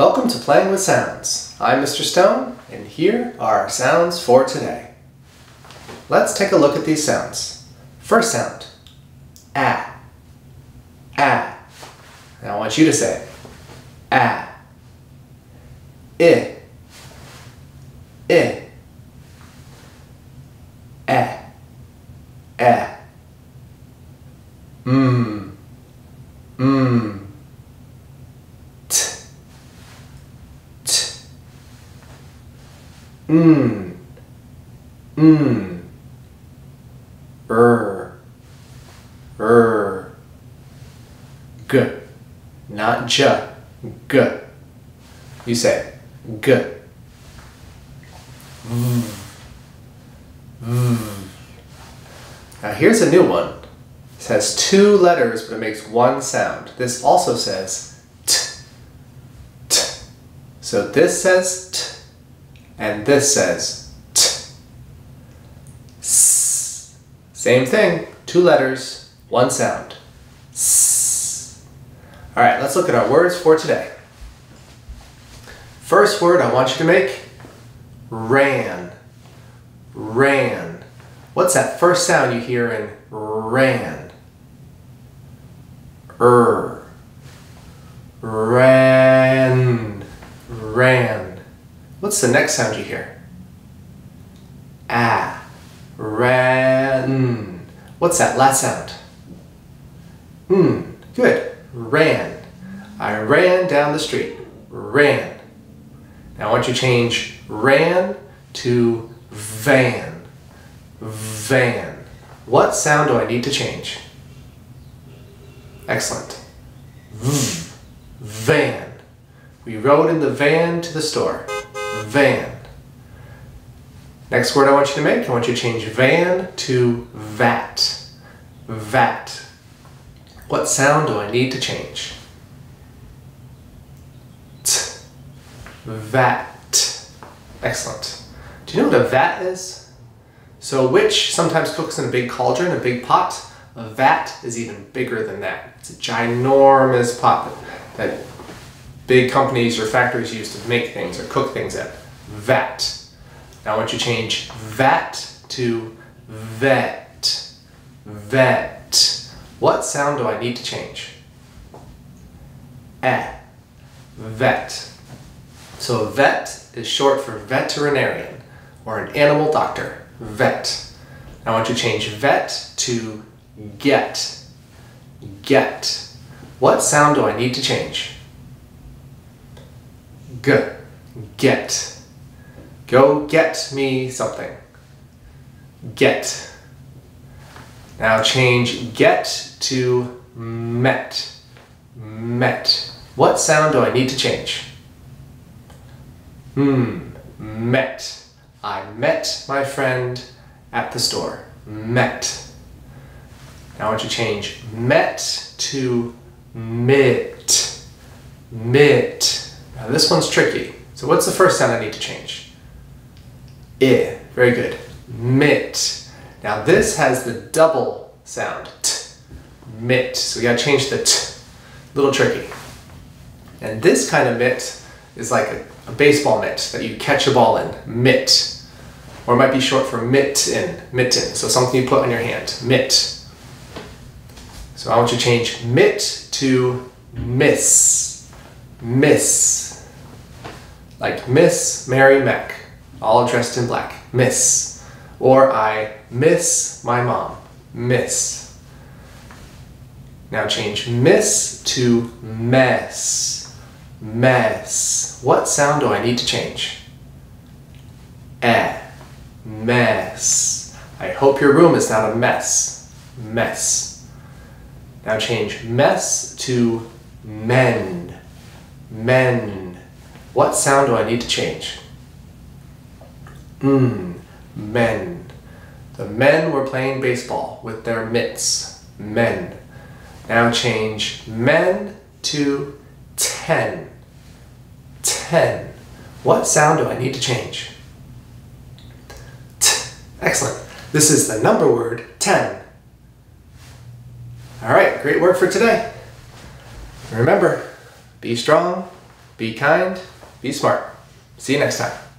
Welcome to Playing with Sounds. I'm Mr. Stone, and here are our sounds for today. Let's take a look at these sounds. First sound, ah, ah. Now I want you to say, ah, i, i, eh, eh, mmm, mmm, t, t, mmm, mmm, er, er, g, not j, g. You say g. V, v. Now here's a new one. It has two letters, but it makes one sound. This also says t, t. So this says t, and this says t. S. Same thing, two letters, one sound. S. All right, let's look at our words for today. First word I want you to make, ran, ran. What's that first sound you hear in ran? Er. Ran. Ran. What's the next sound you hear? Ah. Ran. What's that last sound? Hmm. Good. Ran. I ran down the street. Ran. Now I want you to change ran to van. Van. What sound do I need to change? Excellent. V. Van. We rode in the van to the store. Van. Next word I want you to make, I want you to change van to vat. Vat. What sound do I need to change? T. Vat. Excellent. Do you know what a vat is? So a witch sometimes cooks in a big cauldron, a big pot. A vat is even bigger than that. It's a ginormous pot that, big companies or factories use to make things or cook things at. Vat. Now I want you to change vat to vet. Vet. What sound do I need to change? Eh. Vet. So vet is short for veterinarian or an animal doctor. Vet. I want you to change vet to get. Get. What sound do I need to change? G. Get. Go get me something. Get. Now change get to met. Met. What sound do I need to change? Hmm. Met. I met my friend at the store. Met. Now I want you to change met to mit. Mit. Now this one's tricky. So what's the first sound I need to change? I. Very good. Mit. Now this has the double sound. T. Mit. So we gotta change the t. Little tricky. And this kind of mitt is like a, a baseball mitt that you catch a ball in. Mitt. Or it might be short for mitten. Mitten. So something you put on your hand. Mitt. So I want you to change mitt to miss. Miss. Like Miss Mary Mack, all dressed in black. Miss. Or I miss my mom. Miss. Now change miss to mess. Mess. What sound do I need to change? Eh. Mess. I hope your room is not a mess. Mess. Now change mess to men. Men. What sound do I need to change? Mmm. Men. The men were playing baseball with their mitts. Men. Now change men to ten. Ten. What sound do I need to change? T. Excellent. This is the number word 10. All right, great work for today. Remember, be strong, be kind, be smart. See you next time.